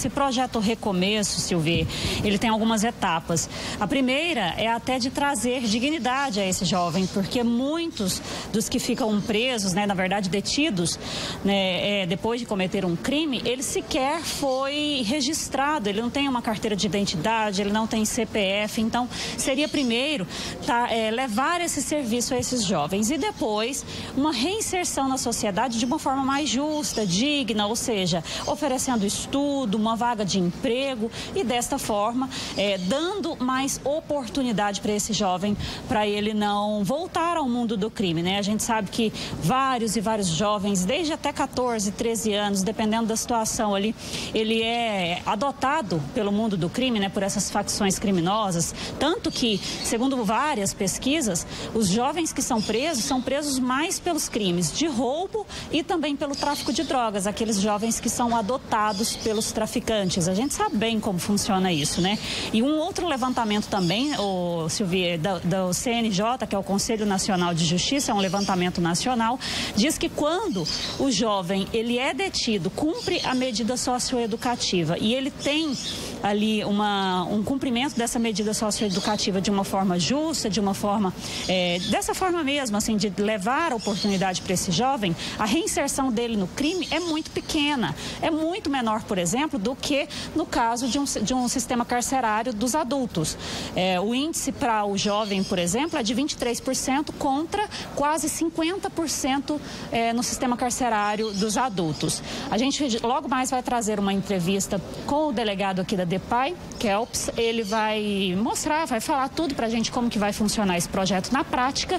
Esse projeto Recomeço, Silvia, ele tem algumas etapas. A primeira é até de trazer dignidade a esse jovem, porque muitos dos que ficam presos, né, na verdade detidos, né, é, depois de cometer um crime, ele sequer foi registrado, ele não tem uma carteira de identidade, ele não tem CPF, então seria primeiro tá, é, levar esse serviço a esses jovens. E depois uma reinserção na sociedade de uma forma mais justa, digna, ou seja, oferecendo estudo, uma uma vaga de emprego e desta forma é, dando mais oportunidade para esse jovem para ele não voltar ao mundo do crime, né? A gente sabe que vários e vários jovens, desde até 14, 13 anos, dependendo da situação ali, ele é adotado pelo mundo do crime, né? Por essas facções criminosas, tanto que, segundo várias pesquisas, os jovens que são presos são presos mais pelos crimes de roubo e também pelo tráfico de drogas, aqueles jovens que são adotados pelos traficantes traficantes. A gente sabe bem como funciona isso, né? E um outro levantamento também, o Silvia, do, do CNJ, que é o Conselho Nacional de Justiça, é um levantamento nacional, diz que quando o jovem ele é detido, cumpre a medida socioeducativa e ele tem ali uma, um cumprimento dessa medida socioeducativa de uma forma justa, de uma forma, é, dessa forma mesmo, assim, de levar a oportunidade para esse jovem, a reinserção dele no crime é muito pequena. É muito menor, por exemplo, do que no caso de um, de um sistema carcerário dos adultos. É, o índice para o jovem, por exemplo, é de 23% contra quase 50% é, no sistema carcerário dos adultos. A gente logo mais vai trazer uma entrevista com o delegado aqui da DEPAI, Kelps. Ele vai mostrar, vai falar tudo para a gente como que vai funcionar esse projeto na prática